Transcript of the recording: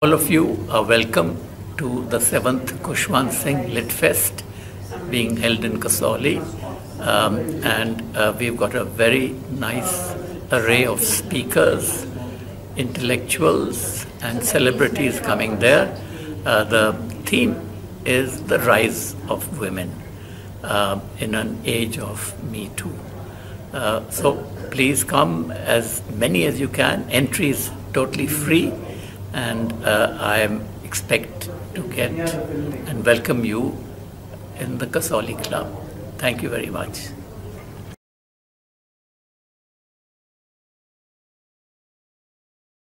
All of you are welcome to the 7th Khushwant Singh Lit Fest being held in Kasauli Um, and uh, we've got a very nice array of speakers, intellectuals, and celebrities coming there. Uh, the theme is the rise of women uh, in an age of Me Too. Uh, so please come as many as you can. Entry is totally free and uh, I expect to get and welcome you in the Kasauli Club. Thank you very much.